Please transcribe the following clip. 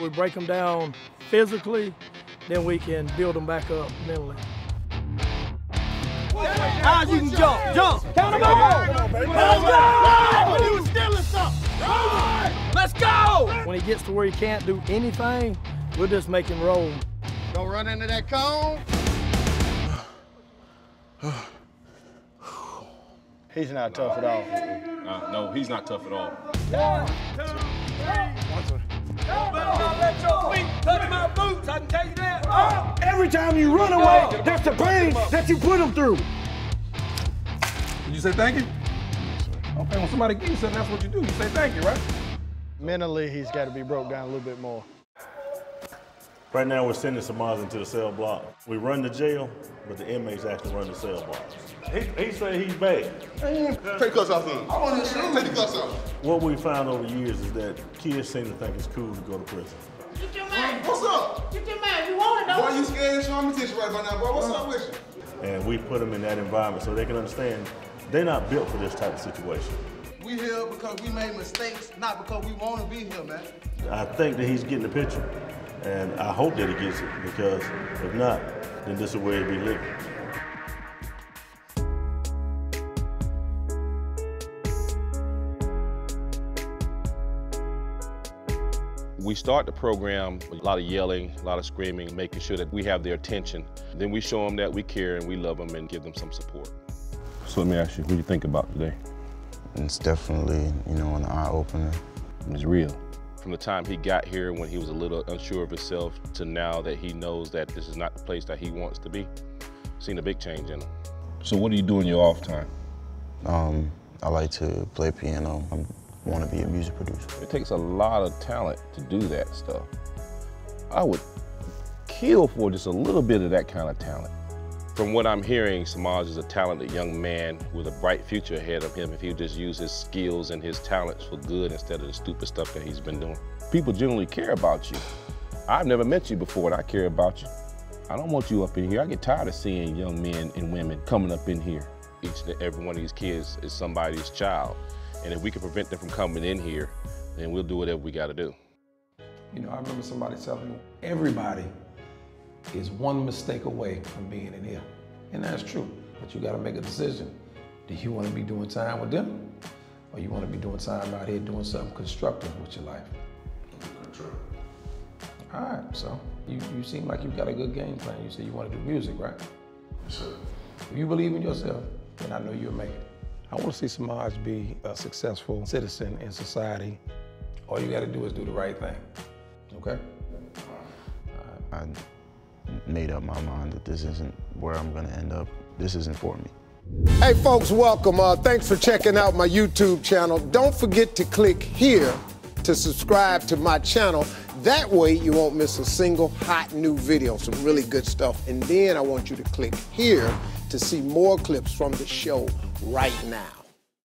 We break them down physically, then we can build them back up mentally. How you can jump? Jump! Count them out! Let's go! You stealing something! Let's go! When he gets to where he can't do anything, we'll just make him roll. Don't run into that cone. He's not tough at all. Uh, no, he's not tough at all. One, two, three. Don't let Every time you run away, that's the pain that you put them through. Did you say thank you? Okay, when somebody gives you something, that's what you do. You say thank you, right? Mentally, he's got to be broke down a little bit more. Right now, we're sending Samaj into the cell block. We run the jail, but the inmates actually run the cell block. He, he said he's bad. Take the cuffs off him. I want to shoot. Take the cuffs off. What we found over the years is that kids seem to think it's cool to go to prison. Don't you scared? Show me tissue right by now, boy. What's up with you? And we put them in that environment so they can understand they're not built for this type of situation. We here because we made mistakes, not because we want to be here, man. I think that he's getting the picture, and I hope that he gets it because if not, then this is where he'll be living. We start the program with a lot of yelling, a lot of screaming, making sure that we have their attention. Then we show them that we care and we love them and give them some support. So let me ask you, what do you think about today? It's definitely, you know, an eye opener. It's real. From the time he got here when he was a little unsure of himself to now that he knows that this is not the place that he wants to be, seen a big change in him. So what do you do in your off time? Um, I like to play piano. I want to be a music producer. It takes a lot of talent to do that stuff. I would kill for just a little bit of that kind of talent. From what I'm hearing, Samaj is a talented young man with a bright future ahead of him if he would just use his skills and his talents for good instead of the stupid stuff that he's been doing. People generally care about you. I've never met you before and I care about you. I don't want you up in here. I get tired of seeing young men and women coming up in here. Each and every one of these kids is somebody's child. And if we can prevent them from coming in here, then we'll do whatever we got to do. You know, I remember somebody telling me, everybody is one mistake away from being in here. And that's true, but you gotta make a decision. Do you wanna be doing time with them? Or you wanna be doing time out here doing something constructive with your life? All right, so you, you seem like you've got a good game plan. You say you wanna do music, right? Sure. If you believe in yourself, then I know you'll make it. I wanna see Samaj be a successful citizen in society. All you gotta do is do the right thing, okay? I made up my mind that this isn't where I'm going to end up. This isn't for me. Hey, folks, welcome. Uh, thanks for checking out my YouTube channel. Don't forget to click here to subscribe to my channel. That way, you won't miss a single hot new video. Some really good stuff. And then I want you to click here to see more clips from the show right now.